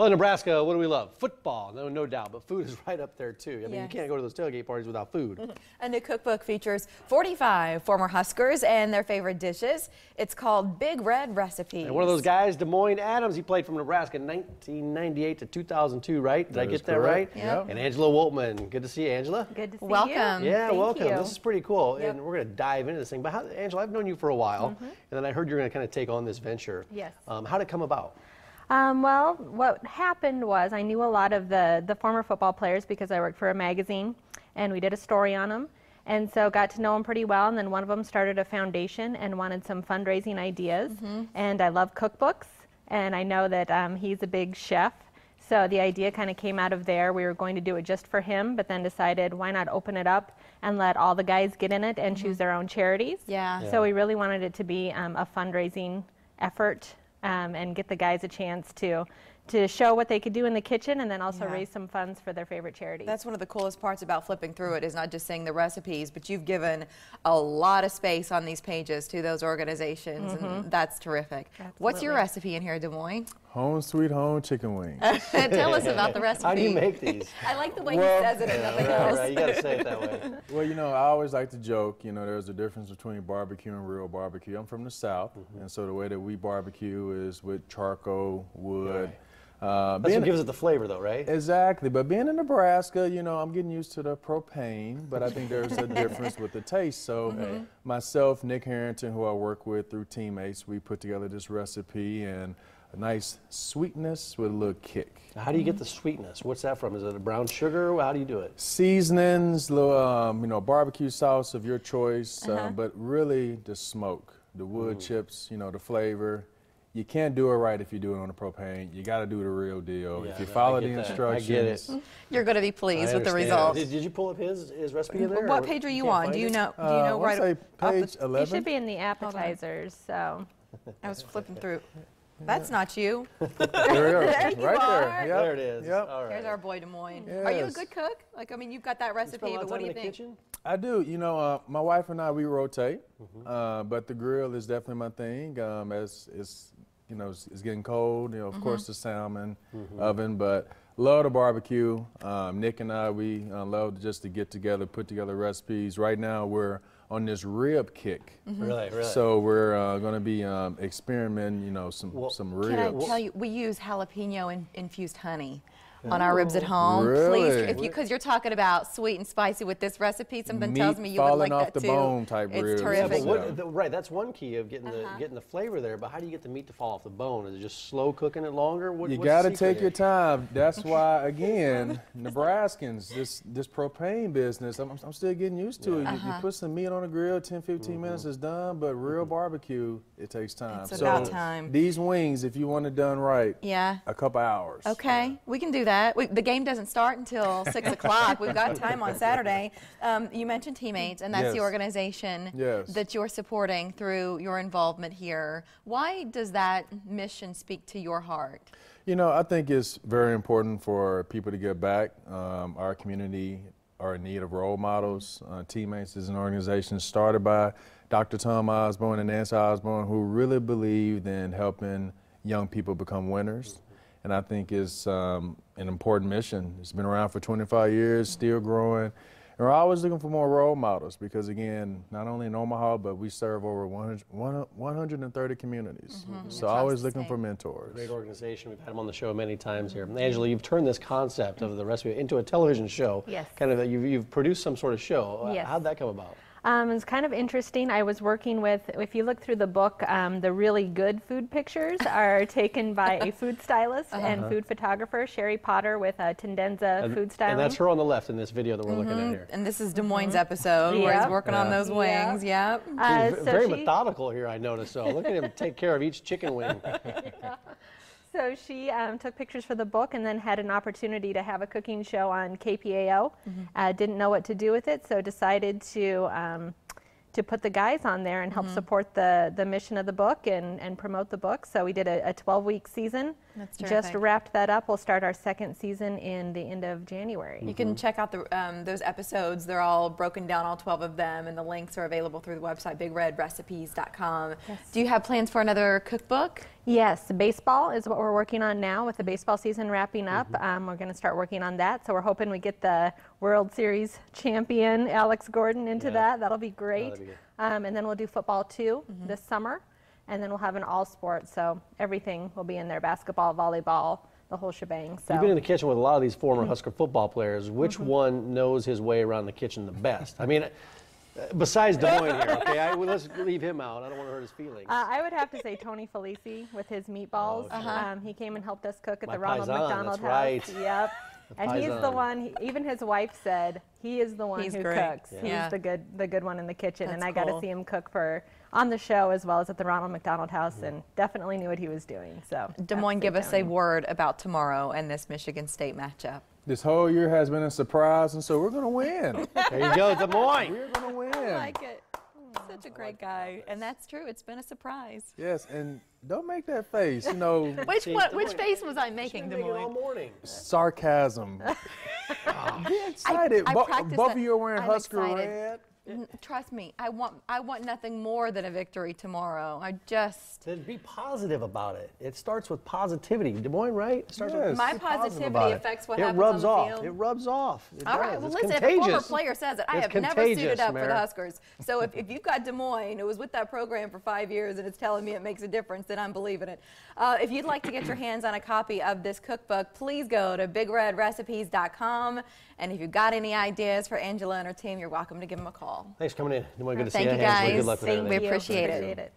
Well, in Nebraska, what do we love? Football, no, no doubt, but food is right up there too. I mean, you can't go to those tailgate parties without food. A new cookbook features 45 former Huskers and their favorite dishes. It's called Big Red Recipes. And one of those guys, DeMoine Adams, he played from Nebraska 1998 to 2002, right? Did I get is that right? correct. Yep. And Angela Woltman. Good to see you, Angela. Good to see you. Welcome. Yeah, Thank welcome. you. This is pretty cool. Yep. And we're going to dive into this thing. But how, Angela, I've known you for a while, and then I heard you're going to kind of take on this venture. Yes. Um, how did it come about? Um, well, what happened was I knew a lot of the, the former football players because I worked for a magazine and we did a story on them. And so got to know them pretty well. And then one of them started a foundation and wanted some fundraising ideas. And I love cookbooks. And I know that um, he's a big chef. So the idea kind of came out of there. We were going to do it just for him, but then decided why not open it up and let all the guys get in it and choose their own charities. Yeah. Yeah. So we really wanted it to be um, a fundraising effort um, and get the guys a chance to to show what they could do in the kitchen and then also Yeah. raise some funds for their favorite charities. That's one of the coolest parts about flipping through it is not just saying the recipes, but you've given a lot of space on these pages to those organizations, and that's terrific. What's your recipe in here, DeMoine? Home sweet home chicken wings. Tell us about the recipe. How do you make these? I like the way Well- he says it and nothing right, else. right. You got to say it that way. well, you know, I always like to joke. You know, there's a difference between barbecue and real barbecue. I'm from the South, Mm-hmm. and so the way that we barbecue is with charcoal, wood. Right. Uh, That's being- what gives it the flavor, though, right? Exactly, but being in Nebraska, you know, I'm getting used to the propane, but I think there's a difference with the taste. So, myself, Nick Harrington, who I work with through Teammates, we put together this recipe and a nice sweetness with a little kick. How do you get the sweetness? What's that from? Is it a brown sugar? How do you do it? Seasonings, little, um, you know, barbecue sauce of your choice, uh, but really the smoke, the wood chips, you know, the flavor. You can't do it right if you do it on the propane. You got to do the real deal. Yeah, if you no, I follow get the that. I instructions, get it. You're going to be pleased with the understand. results. Did, did you pull up his, his recipe there? What or page are you can't on? Do you know? Do you Uh, know I right wanna off say the- page you 11. should be in the appetizers, so I was flipping through. That's not you. There, we are. There you right are. there. Yep. There it is. Yep. All right. Here's our boy DeMoine. Are you a good cook? Like, I mean, you've got that recipe, spend a lot but what time do you in the think? kitchen? I do. You know, uh, my wife and I we rotate, uh, but the grill is definitely my thing. Um, as it's you know it's, it's getting cold. You know, of course the salmon oven, but love the barbecue. Um, Nick and I we uh, love just to get together, put together recipes. Right now we're on this rib kick. Really, really. So we're uh, going to be um, experimenting, you know, some Well, some Can I tell you, we use jalapeno in, infused honey on our ribs at home. Please, if you because you're talking about sweet and spicy with this recipe, something Meat tells me you would falling like off that the too. bone type it's ribs. Yeah, terrific. Yeah. what, the, right, that's one key of getting Uh-huh. the getting the flavor there. But how do you get the meat to fall off the bone? Is it just slow cooking it longer? What, You got to take your time. That's why, again, Nebraskans, this this propane business, I'm, I'm still getting used to it. You, Uh-huh. you put some meat on the grill, 10, 15 minutes is done, but real barbecue, it takes time. It's so about time. These wings, if you want it done right, yeah. a couple hours. Okay, we can do that. We, the game doesn't start until six o'clock. We've got time on Saturday. Um, you mentioned teammates, and that's the organization Yes. that you're supporting through your involvement here. Why does that mission speak to your heart? You know, I think it's very important for people to give back. Um, our community are in need of role models. Uh, Teammates is an organization started by Dr. Tom Osborne and Nancy Osborne who really believed in helping young people become winners. And I think it's um, an important mission. It's been around for 25 years, still growing. And we're always looking for more role models because, again, not only in Omaha, but we serve over 100, 130 communities. So always looking for mentors. Great organization. We've had them on the show many times here. Angela, you've turned this concept of the recipe into a television show. Yes. Kind of, you've, you've produced some sort of show. Yes. How'd that come about? Um, it's kind of interesting. I was working with, if you look through the book, um, the really good food pictures are taken by a food stylist and food photographer, Sherry Potter with uh, Tendenza And, Food Styling. and that's her on the left in this video that we're looking at here. And this is DeMoine' episode where he's Yep. working on those Yep. wings. Yep. Uh, He's v- so very she- methodical here, I noticed. So look at him take care of each chicken wing. So she um, took pictures for the book and then had an opportunity to have a cooking show on KPAO. Uh, didn't know what to do with it, so decided to um, to put the guys on there and help support the the mission of the book and, and promote the book. So we did a, a 12 week season just wrapped that up. We'll start our second season in the end of January. You can check out the, um, those episodes. They're all broken down, all 12 of them, and the links are available through the website, bigredrecipes.com. Yes. Do you have plans for another cookbook? Yes, baseball is what we're working on now with the baseball season wrapping up. Um, we're going to start working on that. So we're hoping we get the World Series champion Alex Gordon into Yeah. that. That'll be great. that'd be um, and then we'll do football too this summer. And then we'll have an all sports. So everything will be in there basketball, volleyball, the whole shebang. So You've been in the kitchen with a lot of these former Husker football players. Which one knows his way around the kitchen the best? I mean, besides DeMoine here, okay? I, let's leave him out. I don't want to hurt his feelings. Uh, I would have to say Tony Felici with his meatballs. Oh, sure. um, he came and helped us cook at My the Ronald paisan, McDonald that's House. right. Yep. And he's the one. he- Even his wife said he is the one He's who great. cooks. Yeah. He's Yeah. the good, the good one in the kitchen. and That's I got to see him cook for on the show as well as at the Ronald McDonald House, and definitely knew what he was doing. So DeMoine, give us a word about tomorrow and this Michigan State matchup. This whole year has been a surprise, and so we're going to win. there you go, DeMoine. we're going to win. I like it. Such a great guy. And that's true. It's been a surprise. Yes, and don't make that face. You know, Which, See, what, which face was I making, been Des making all morning. sarcasm. Get excited. I Bo- practiced both that. of you are wearing I'm Husker excited. red. N- Trust me, I want, I want nothing more than a victory tomorrow. I just, Then be positive about it. It starts with positivity. DeMoine, right? It starts with My positivity affects what it happens rubs on the off. field. It rubs off. It all does. right, well, it's listen, if a former player says it, I It's have never suited contagious, up for the Huskers. So if, if you've got DeMoine, who was with that program for five years, and it's telling me it makes a difference, then I'm believing it. Uh, if you'd like to get your hands on a copy of this cookbook, please go to bigredrecipes.com. And if you've got any ideas for Angela and her team, you're welcome to give them a call. Thanks for coming in. DeMoine, good to Thank see you, you. Guys. Good luck with Thank everything. We appreciate it. Appreciate it.